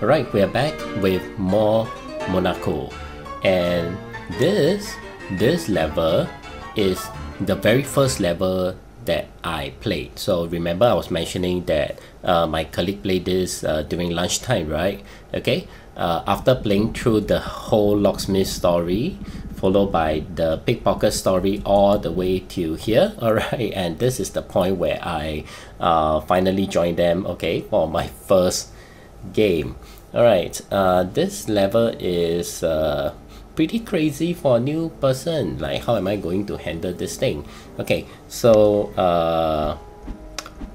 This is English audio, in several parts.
Alright, we are back with more Monaco. And this this level is the very first level that I played. So remember I was mentioning that uh, my colleague played this uh, during lunchtime, right? Okay. Uh, after playing through the whole locksmith story, followed by the pickpocket story all the way to here all right and this is the point where i uh, finally joined them okay for my first game all right uh, this level is uh, pretty crazy for a new person. Like how am i going to handle this thing? Okay so uh,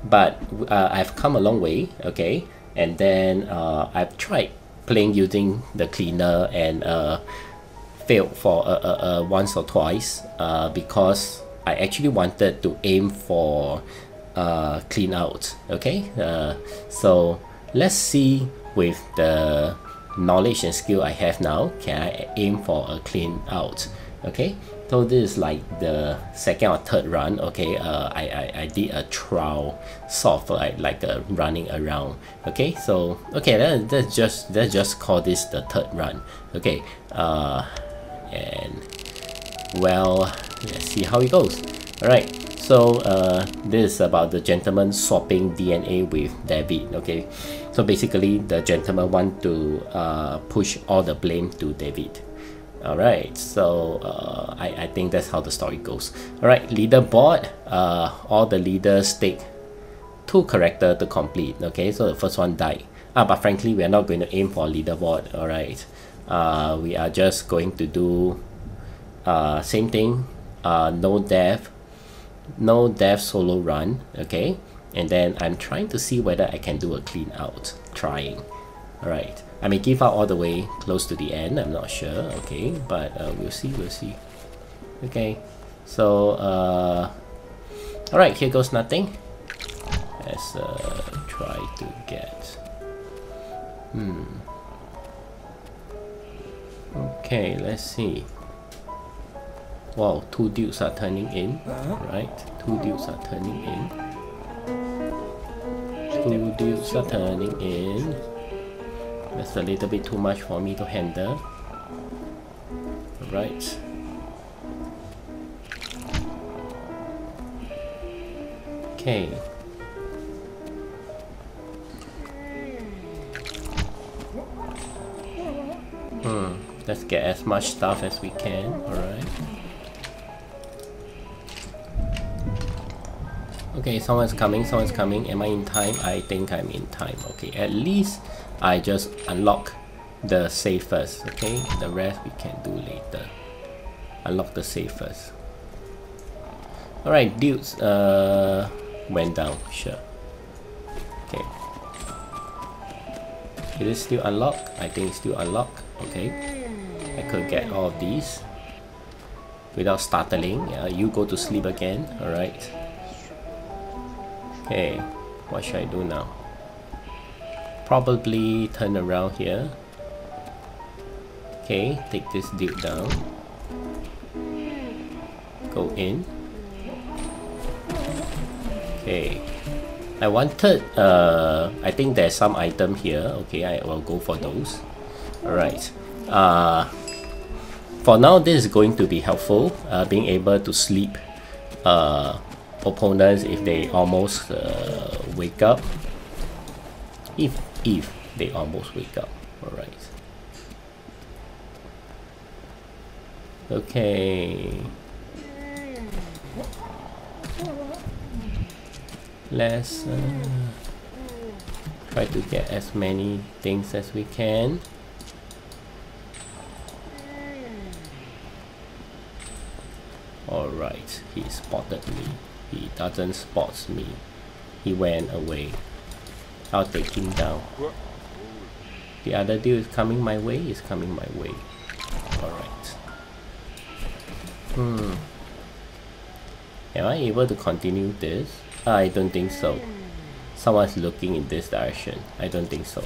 but uh, i've come a long way okay? And then uh, i've tried playing using the cleaner and uh, failed for uh, uh, uh, once or twice uh, because I actually wanted to aim for uh, clean out okay? Uh, so let's see with the knowledge and skill I have now can I aim for a clean out? Okay? So this is like the second or third run okay? Uh, I, I, I did a trial sort of like, like a running around okay? So okay that, that's just let's just call this the third run okay? Uh, and well let's see how it goes. All right so uh, this is about the gentleman swapping DNA with David okay? So basically the gentleman want to uh, push all the blame to David. All right so uh, I, I think that's how the story goes. All right leaderboard uh, all the leaders take two character to complete okay? So the first one died. Ah, but frankly we are not going to aim for leaderboard all right uh, we are just going to do uh, same thing. No death no death solo run okay? And then I'm trying to see whether I can do a clean out trying. Alright. I may give out all the way close to the end I'm not sure okay? But uh, we'll see we'll see. Okay. So uh, alright here goes nothing. Let's uh, try to get hmm. Okay, let's see. Wow, two dudes are turning in. Right, two dudes are turning in. Two dudes are turning in. That's a little bit too much for me to handle. Right. Okay. Hmm. Let's get as much stuff as we can, alright. Okay, someone's coming, someone's coming. Am I in time? I think I'm in time. Okay, at least I just unlock the safe first, okay? The rest we can do later. Unlock the safe first. Alright, dudes, uh, went down, sure. Okay. Is it still unlocked? I think it's still unlocked, okay I could get all of these without startling. Yeah, you go to sleep again. Alright. Okay, what should I do now? Probably turn around here. Okay, take this dude down. Go in. Okay. I wanted, uh, I think there's some item here. Okay, I will go for those. Alright. Uh, for now this is going to be helpful uh, being able to sleep uh, opponents if they almost uh, wake up. If if they almost wake up. All right okay. Let's uh, try to get as many things as we can. Alright, he spotted me. He doesn't spot me. He went away. I'll take him down. The other dude is coming my way, is coming my way. Alright. Hmm. Am I able to continue this? I don't think so. Someone's looking in this direction. I don't think so.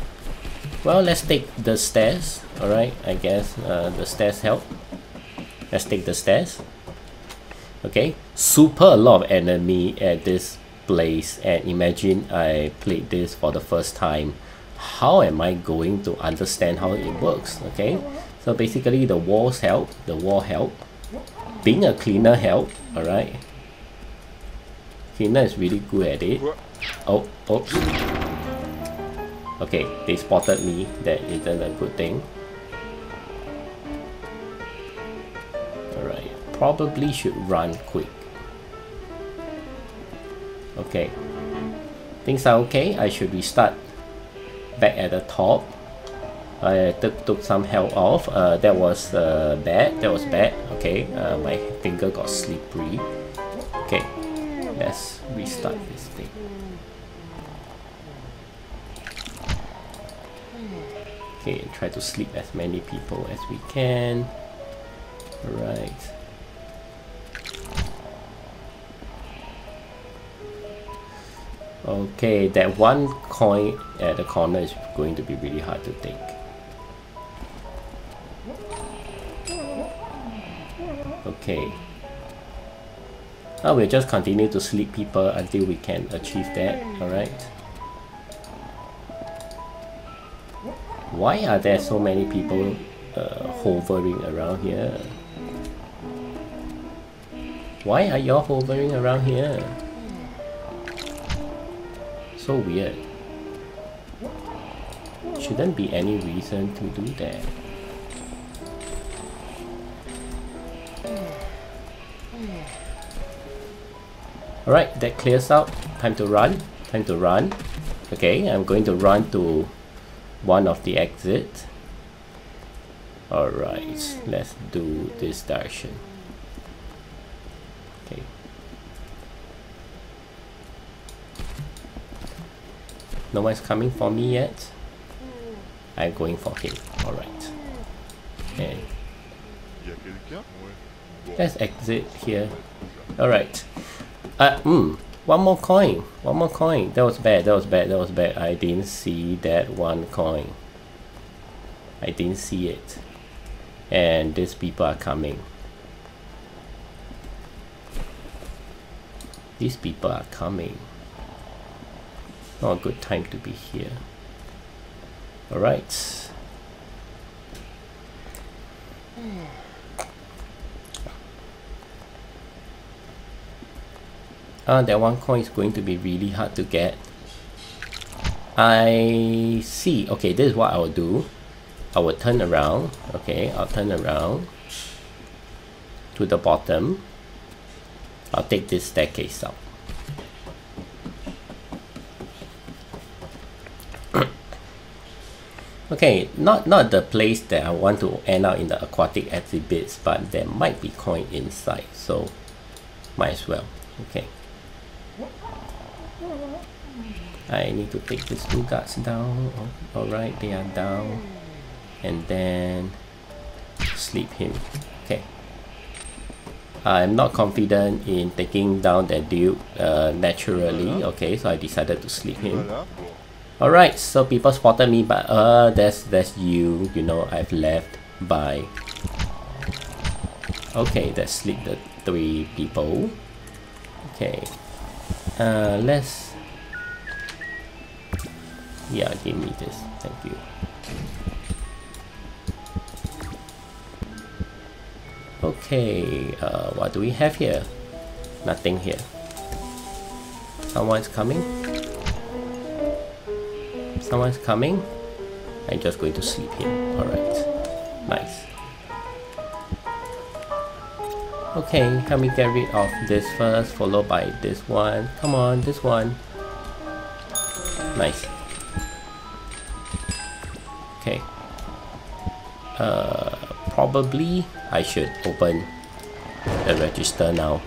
Well, let's take the stairs. Alright, I guess uh, the stairs help. Let's take the stairs okay? Super a lot of enemy at this place and imagine I played this for the first time. How am I going to understand how it works? Okay? So basically the walls help the wall help. Being a cleaner help alright? Cleaner is really good at it. Oh oops. Okay they spotted me. That isn't a good thing probably should run quick. Okay. Things are okay. I should restart back at the top. I took, took some health off. Uh, that was uh, bad. That was bad. Okay. Uh, my finger got slippery. Okay. Let's restart this thing. Okay. Try to sleep as many people as we can. Alright Okay, that one coin at the corner is going to be really hard to take. Okay. Now we'll just continue to sleep people until we can achieve that, alright? Why are there so many people uh, hovering around here? Why are y'all hovering around here? So weird. Shouldn't be any reason to do that. Alright, that clears out. Time to run. Time to run. Okay, I'm going to run to one of the exits. Alright, let's do this direction. Okay. No one's coming for me yet. I'm going for him. Alright. Okay. Let's exit here. Alright. Uh, mm, one more coin. One more coin. That was bad. That was bad. That was bad. I didn't see that one coin. I didn't see it. And these people are coming. These people are coming. Not a good time to be here. Alright. uh, that one coin is going to be really hard to get. I see. Okay, this is what I will do. I will turn around. Okay, I'll turn around to the bottom. I'll take this staircase up. Okay, not not the place that I want to end up in the aquatic exhibits, but there might be coin inside, so might as well. Okay. I need to take these two guards down. Oh, Alright, they are down. And then sleep him. Okay. I'm not confident in taking down that dude uh, naturally. Okay, so I decided to sleep him. Alright, so people spotted me, but uh, that's, that's you. You know, I've left by... Okay, let's sleep the three people. Okay. Uh, let's yeah, give me this. Thank you. Okay, uh, what do we have here? Nothing here. Someone's coming? Someone's coming? I'm just going to sleep here. Alright. Nice. Okay, help me get rid of this first, followed by this one. Come on, this one. Nice. Okay. Uh, probably I should open the register now.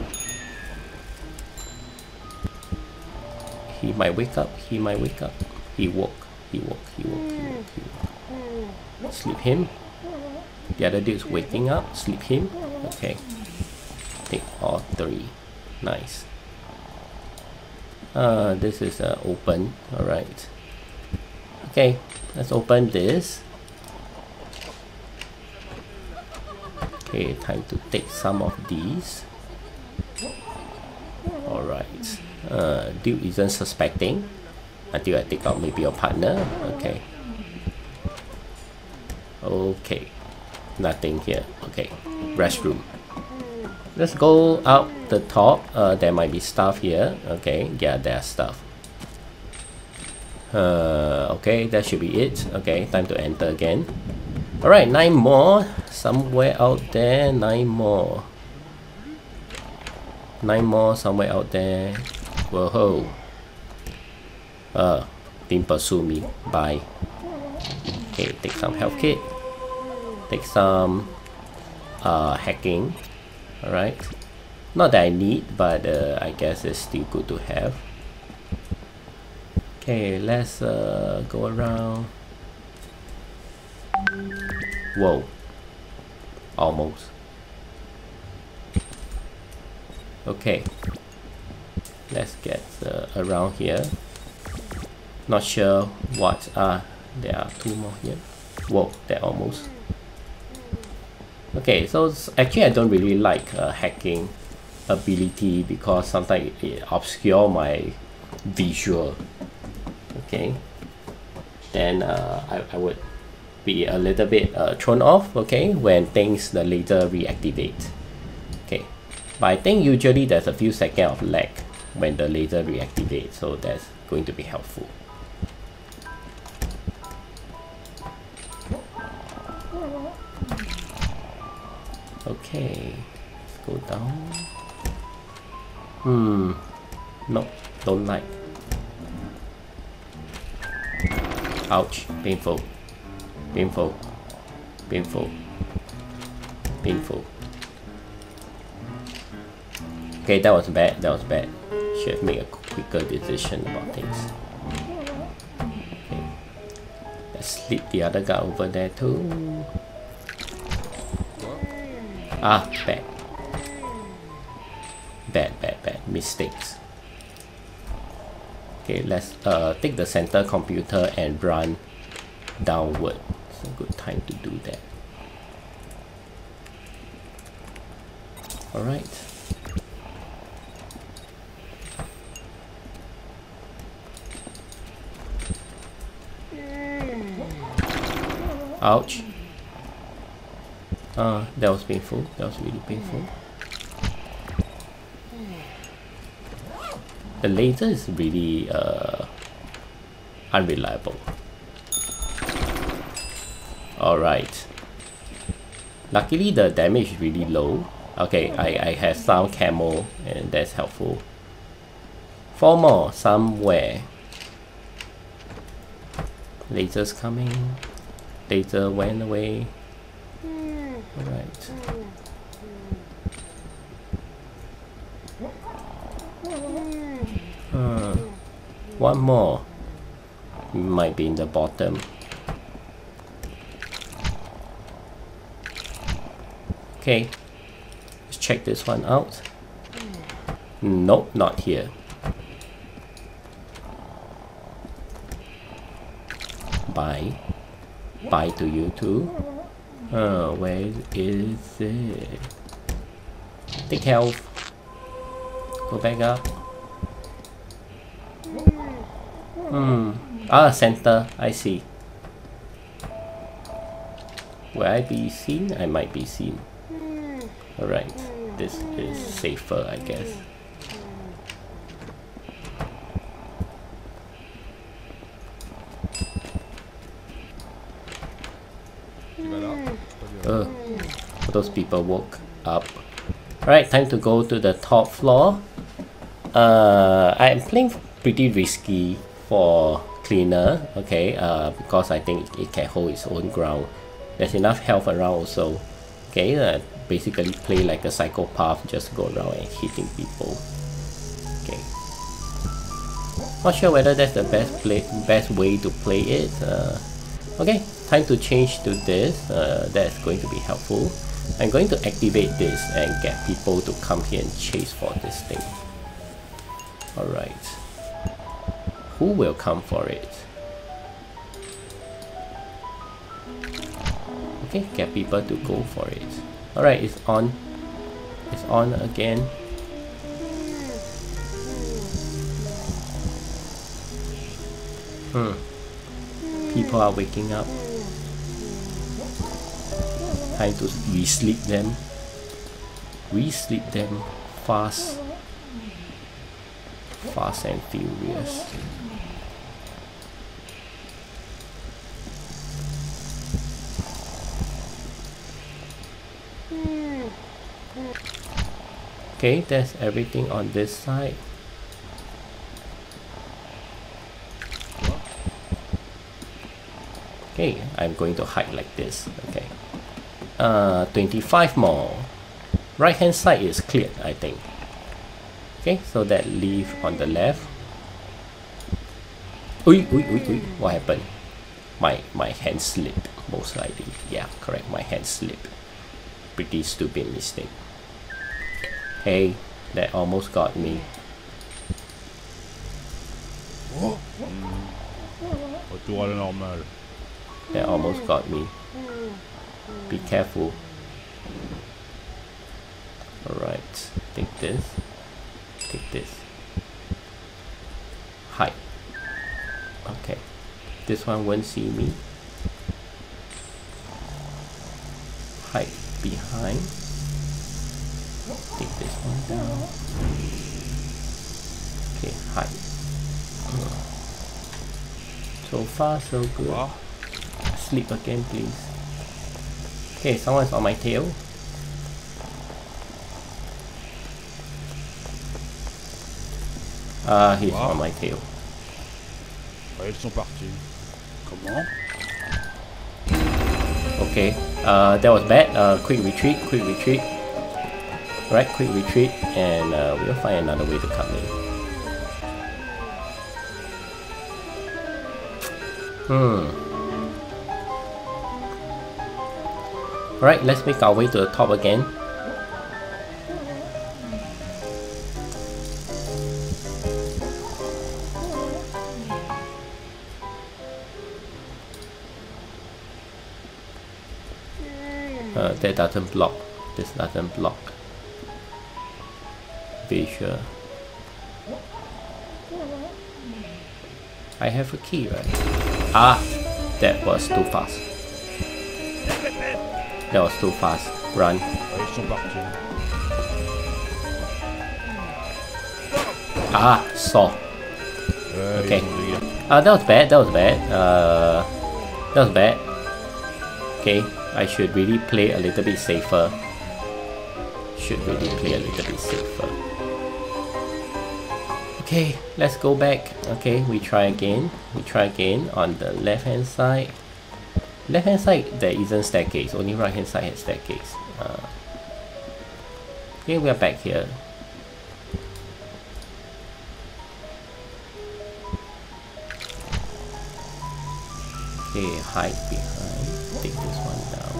He might wake up. He might wake up. He woke. He woke. He woke. He woke. He woke. Sleep him. The other dude's waking up. Sleep him. Okay. Take all three. Nice. Uh, this is uh, open. Alright. Okay, let's open this. Okay, time to take some of these. Alright. Uh, dude isn't suspecting. Until I take out maybe your partner. Okay. Okay. Nothing here. Okay. Restroom. Let's go out the top. Uh, there might be stuff here. Okay. Yeah there's stuff. Uh, okay. That should be it. Okay. Time to enter again. All right nine more. Somewhere out there. Nine more. Nine more somewhere out there. Whoa uh didn't pursue me bye. Okay take some health kit. Take some uh hacking all right not that I need but uh, I guess it's still good to have. Okay let's uh, go around. Whoa. Almost. Okay. Let's get uh, around here not sure what ah there are two more here. Whoa that almost. Okay so actually I don't really like uh, hacking ability because sometimes it obscure my visual. Okay. Then uh, I, I would be a little bit uh, thrown off okay when things the laser reactivate. Okay. But I think usually there's a few seconds of lag when the laser reactivates so that's going to be helpful okay let's go down. Hmm. Nope don't like. Ouch painful. Painful. Painful. Painful. Okay that was bad that was bad. Should have made a quicker decision about things let's the other guy over there too ah bad bad bad bad mistakes. Okay let's uh take the center computer and run downward. It's a good time to do that. All ouch uh that was painful that was really painful the laser is really uh unreliable Alright. Luckily the damage is really low. Okay, I, I have some camo and that's helpful. Four more somewhere. Lasers coming. Laser went away. Alright. Uh, one more. Might be in the bottom. Okay, let's check this one out. Nope, not here. Bye. Bye to you too. Uh, where is it? Take health. Go back up. Hmm. Ah, center. I see. Will I be seen? I might be seen. Alright, this is safer I guess. Uh, those people woke up. Alright, time to go to the top floor. Uh, I am playing pretty risky for cleaner, okay, uh, because I think it can hold its own ground. There's enough health around also. Okay, uh, basically play like a psychopath, just go around and hitting people. Okay. Not sure whether that's the best play, best way to play it. Uh, okay, time to change to this. Uh, that's going to be helpful. I'm going to activate this and get people to come here and chase for this thing. Alright. Who will come for it? Okay, get people to go for it. Alright, it's on. It's on again. Hmm. People are waking up. Time to re-sleep them. Re-sleep them fast. Fast and furious. Okay, that's everything on this side. Okay, I'm going to hide like this. Okay. Uh, 25 more. Right hand side is cleared, I think. Okay, so that leave on the left. Ui, ui, ui, ui. What happened? My, my hand slipped, most likely. Yeah, correct, my hand slipped. Pretty stupid mistake. Hey, that almost got me. À la normale. That almost got me. Be careful. Alright, take this. Take this. Hide. Okay. This one won't see me. Hide behind. Take this one down. Okay, hide. So far, so good. Wow. Sleep again, please. Okay, someone's on my tail. Ah, he's Wow. on my tail. Ouais, ils sont partis. Comment Okay, uh, that was bad. Uh, quick retreat, quick retreat. Right, quick retreat, and uh, we'll find another way to come in. Hmm. Alright, let's make our way to the top again. Uh, that doesn't block. This doesn't block. Visual. I have a key, right? Ah, that was too fast. That was too fast. Run. Ouais, ils sont partis. Ah, saw. Okay. Uh, that was bad. That was bad. Uh, that was bad. Okay, I should really play a little bit safer. Should really play a little bit safer. Okay, let's go back. Okay, we try again. We try again on the left hand side. Left hand side there isn't staircase. Only right hand side has staircase. Uh, okay, we are back here. Okay, hide behind. Take this one down.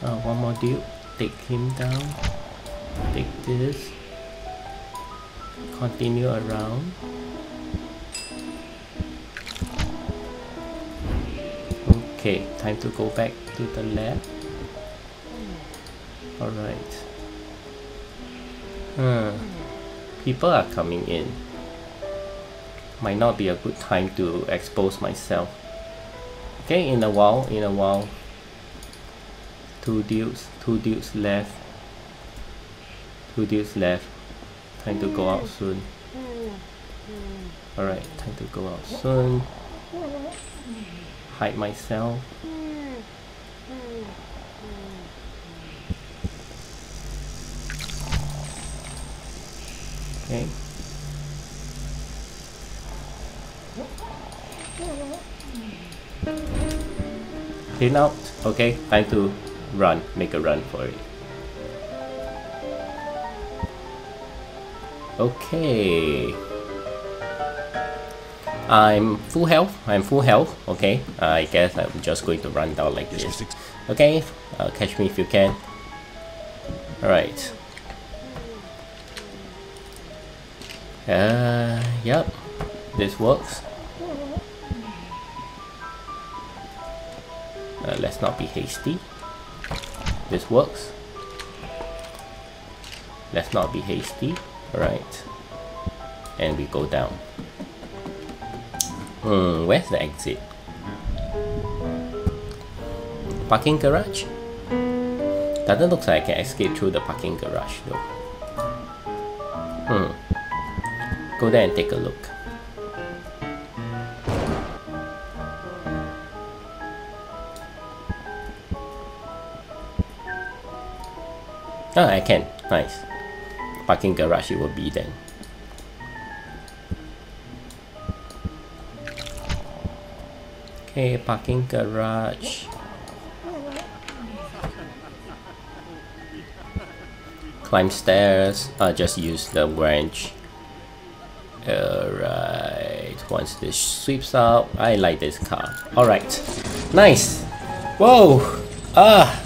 Uh, one more dude. Take him down. Take this. Continue around. Okay, time to go back to the lab Alright. Hmm. People are coming in. Might not be a good time to expose myself. Okay, in a while, in a while. Two dudes, two dudes left. Two dudes left. Time to go out mm. soon. Mm. Alright, time to go out soon. Hide myself. Okay. Clean out. Okay, time to run. Make a run for it. Okay. I'm full health. I'm full health. Okay. I guess I'm just going to run down like this. Okay. Uh, catch me if you can. Alright. Uh, yep. This works. Uh, let's not be hasty. This works. Let's not be hasty. Alright. And we go down. Hmm, where's the exit? Parking garage? Doesn't look like I can escape through the parking garage though. Hmm. Go there and take a look. Ah, I can. Nice. Parking garage it will be then. Okay, parking garage. Climb stairs. I just use the wrench. Alright, once this sweeps out, I like this car. Alright, nice. Whoa, ah,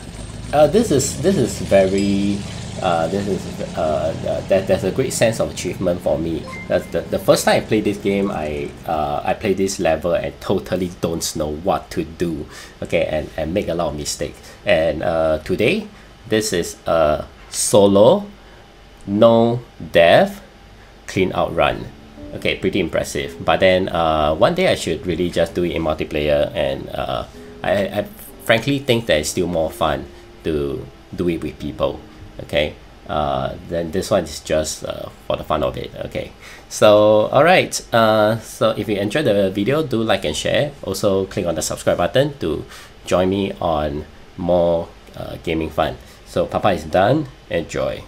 uh, this is this is very uh, this is uh, uh, that there's a great sense of achievement for me. The, the first time I played this game, I uh, I play this level and totally don't know what to do. Okay, and, and make a lot of mistakes. And uh, today, this is a solo, no death, clean out run. Okay, pretty impressive. But then uh, one day I should really just do it in multiplayer, and uh, I, I frankly think that it's still more fun to do it with people okay? Uh, then this one is just uh, for the fun of it okay? So all right uh, so if you enjoyed the video do like and share. Also click on the subscribe button to join me on more uh, gaming fun. So papa is done. Enjoy